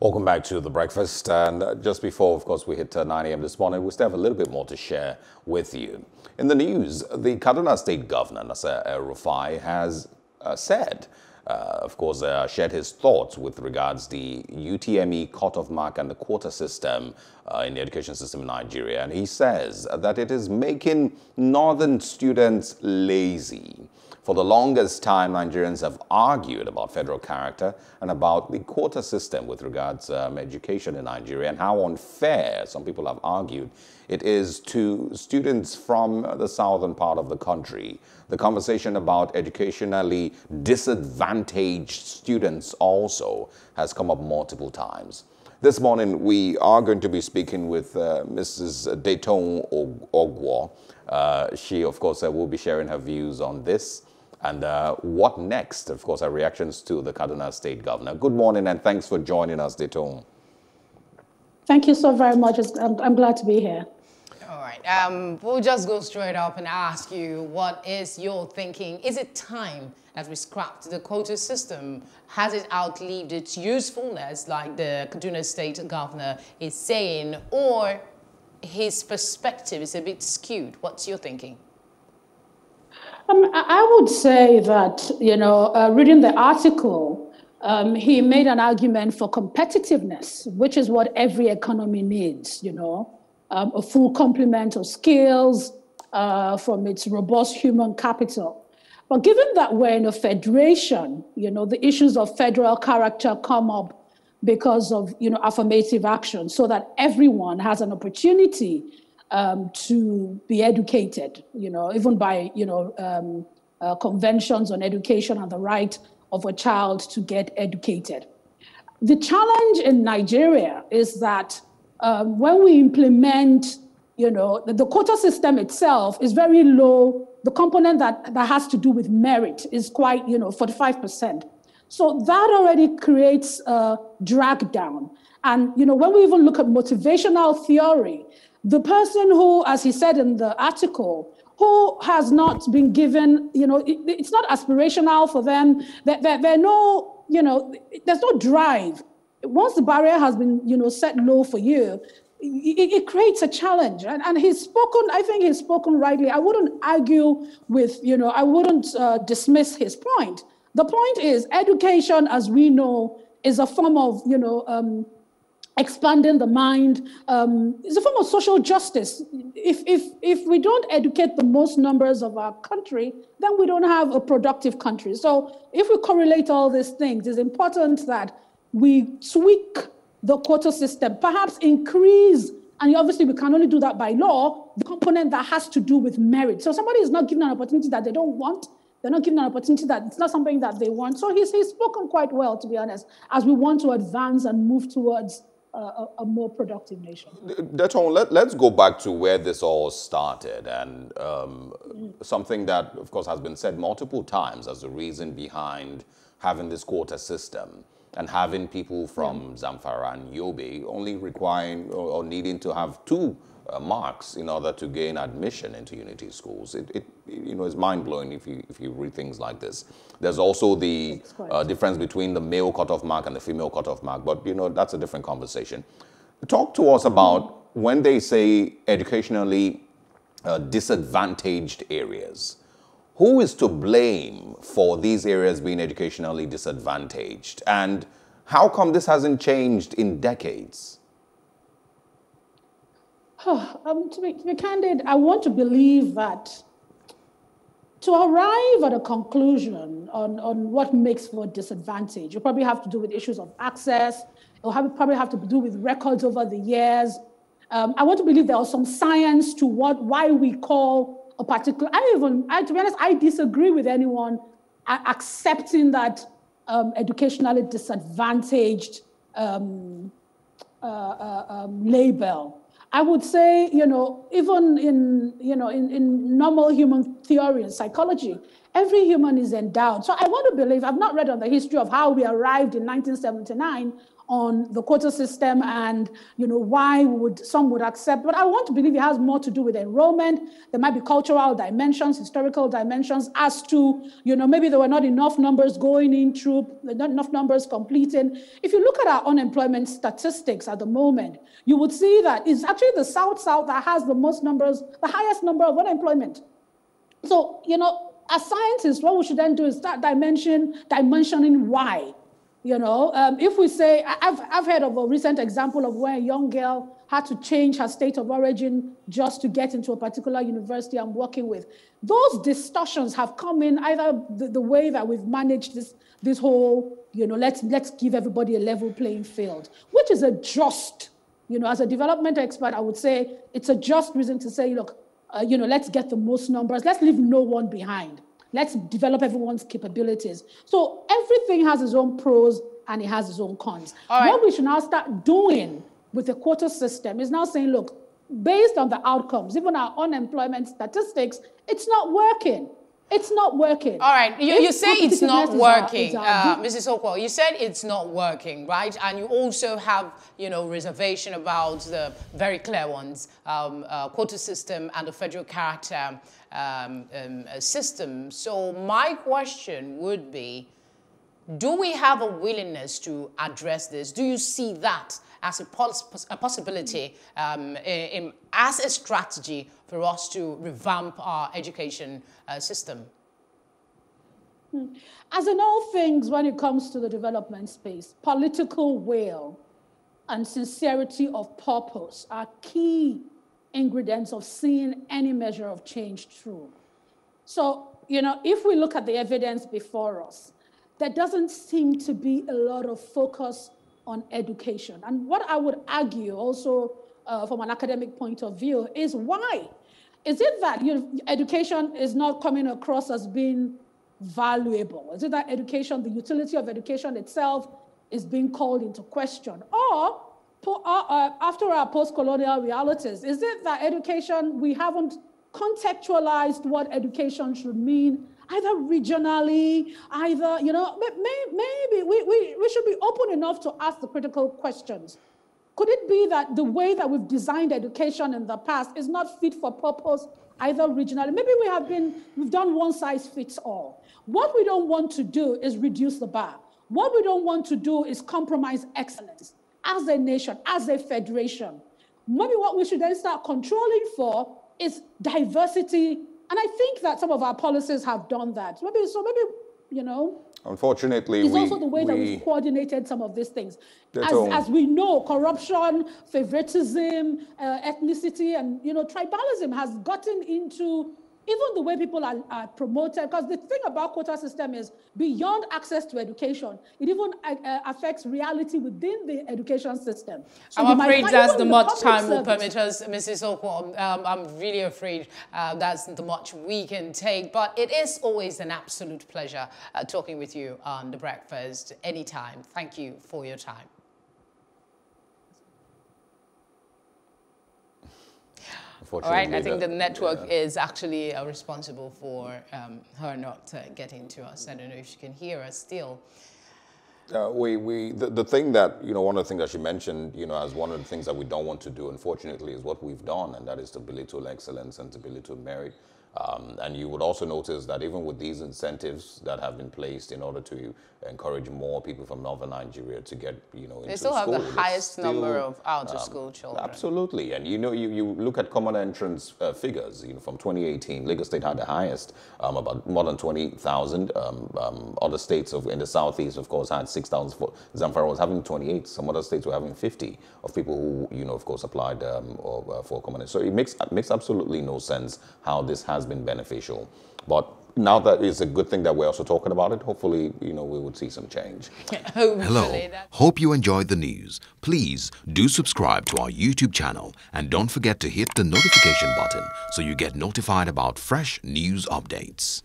Welcome back to the breakfast. And just before, of course, we hit uh, 9 a.m. this morning, we still have a little bit more to share with you. In the news, the Kaduna State Governor, Nasir El-Rufai, has uh, said, uh, of course, uh, shared his thoughts with regards the UTME cutoff mark and the quota system uh, in the education system in Nigeria. And he says that it is making northern students lazy. For the longest time, Nigerians have argued about federal character and about the quota system with regards um, education in Nigeria and how unfair, some people have argued, it is to students from the southern part of the country. The conversation about educationally disadvantaged students also has come up multiple times. This morning, we are going to be speaking with uh, Mrs. Detoun Ogwo. Uh, she, of course, uh, will be sharing her views on this. And uh, what next? Of course, her reactions to the Kaduna State Governor. Good morning and thanks for joining us, Detoun. Thank you so very much. I'm glad to be here. Right. Um, we'll just go straight up and ask you, what is your thinking? Is it time that we scrapped the quota system? Has it outlived its usefulness, like the Kaduna State Governor is saying, or his perspective is a bit skewed? What's your thinking? Um, I would say that, you know, uh, reading the article, um, he made an argument for competitiveness, which is what every economy needs, you know, um, a full complement of skills uh, from its robust human capital. But given that we're in a federation, you know, the issues of federal character come up because of, you know, affirmative action so that everyone has an opportunity um, to be educated, you know, even by, you know, um, uh, conventions on education and the right of a child to get educated. The challenge in Nigeria is that um, when we implement, you know, the, the, quota system itself is very low. The component that, that has to do with merit is quite, you know, 45%. So that already creates a drag down. And, you know, when we even look at motivational theory, the person who, as he said in the article, who has not been given, you know, it, it's not aspirational for them. There, there, there no, you know, there's no drive. Once the barrier has been, you know, set low for you, it, it, creates a challenge. And, and he's spoken, I think he's spoken rightly. I wouldn't argue with, you know, I wouldn't uh, dismiss his point. The point is education, as we know, is a form of, you know, um, expanding the mind. Um, it's a form of social justice. If, if, if we don't educate the most numbers of our country, then we don't have a productive country. So if we correlate all these things, it's important that we tweak the quota system, perhaps increase, and obviously we can only do that by law, the component that has to do with merit. So somebody is not given an opportunity that they don't want, they're not given an opportunity that it's not something that they want. So he's, he's spoken quite well, to be honest, as we want to advance and move towards a, a, more productive nation. Detoun, let, us go back to where this all started and um, mm. something that, of course, has been said multiple times as the reason behind having this quota system and having people from. Zamfara and Yobe only requiring or, or needing to have two uh, marks in order to gain admission into Unity schools. It, it you know, is mind-blowing if you, if you read things like this. There's also the uh, difference between the male cutoff mark and the female cutoff mark, but, you know, that's a different conversation. Talk to us about when they say educationally uh, disadvantaged areas. Who is to blame for these areas being educationally disadvantaged? And how come this hasn't changed in decades? um, to, be, to be candid, I want to believe that to arrive at a conclusion on, on what makes for disadvantage, you probably have to do with issues of access. It'll have, probably have to do with records over the years. Um, I want to believe there is some science to what why we call a particular. I even, I, to be honest, I disagree with anyone accepting that um, educationally disadvantaged um, uh, uh, um, label I would say, you know, even in, you know, in, in normal human theory and psychology, every human is endowed. So I want to believe, I've not read on the history of how we arrived in 1979 on the quota system and you know why would some would accept but i want to believe it has more to do with enrollment. There might be cultural dimensions historical dimensions as to you know maybe there were not enough numbers going in through not enough numbers completing. If you look at our unemployment statistics at the moment you would see that it's actually the south south that has the most numbers the highest number of unemployment. So you know as scientists what we should then do is start dimension dimensioning why you know, um, if we say, I've, I've heard of a recent example of where a young girl had to change her state of origin just to get into a particular university I'm working with. Those distortions have come in either the, the way that we've managed this, this whole, you know, let's, let's give everybody a level playing field, which is a just, you know, as a development expert, I would say it's a just reason to say, look, uh, you know, let's get the most numbers, let's leave no one behind. Let's develop everyone's capabilities. So everything has its own pros and it has its own cons. What we should now start doing with the quota system is now saying, look, based on the outcomes, even our unemployment statistics, it's not working. It's not working. All right, you, you say it's not working, uh, Mrs. Ogwo. You said it's not working, right? And you also have, you know, reservation about the very clear ones, um, uh, quota system and the federal character um, um, system. So my question would be, do we have a willingness to address this? Do you see that as a, pos a possibility, um, in, as a strategy for us to revamp our education uh, system? Hmm. As in all things, when it comes to the development space, political will and sincerity of purpose are key ingredients of seeing any measure of change through. So, you know, if we look at the evidence before us, there doesn't seem to be a lot of focus on education. And what I would argue also uh, from an academic point of view is why? Is it that education is not coming across as being valuable? Is it that education, the utility of education itself, is being called into question? Or uh, uh, after our post-colonial realities, is it that education, we haven't contextualized what education should mean either regionally, either, you know, maybe we, we, we should be open enough to ask the critical questions. Could it be that the way that we've designed education in the past is not fit for purpose either regionally? Maybe we have been, we've done one size fits all. What we don't want to do is reduce the bar. What we don't want to do is compromise excellence as a nation, as a federation. Maybe what we should then start controlling for is diversity and I think that some of our policies have done that. Maybe so maybe, you know. Unfortunately, it's we, also the way we, that we've coordinated some of these things. As, as, we know, corruption, favoritism, uh, ethnicity, and you know, tribalism has gotten into even the way people are, are promoted, because the thing about quota system is beyond access to education, it even uh, uh affects reality within the education system. So I'm afraid that's the much time will permit us, Mrs. Ogwo. Um, I'm really afraid uh, that's the much we can take, but it is always an absolute pleasure uh, talking with you on The Breakfast anytime. Thank you for your time. All right, I think the network yeah. is actually uh, responsible for um, her not uh, getting to us. I don't know if she can hear us still. Uh, we, we, the, the thing that, you know, one of the things that she mentioned, you know, as one of the things that we don't want to do, unfortunately, is what we've done, and that is to belittle excellence and to belittle merit. Um, and you would also notice that even with these incentives that have been placed in order to encourage more people from northern Nigeria to get, you know, they still school, have the highest still, number of out-of-school um, children. Absolutely, and you know, you, you look at common entrance uh, figures. You know, from 2018, Lagos State had the highest, um, about more than 20,000. Um, um, other states of in the southeast, of course, had 6,000. Zamfara was having 28. Some other states were having 50 of people who, you know, of course, applied um, or, uh, for common. Entrance. So it makes it makes absolutely no sense how this has been beneficial, but now that it's a good thing that we're also talking about it, hopefully, you know, we would see some change. Hello. Hope you enjoyed the news. Please do subscribe to our YouTube channel and don't forget to hit the notification button so you get notified about fresh news updates.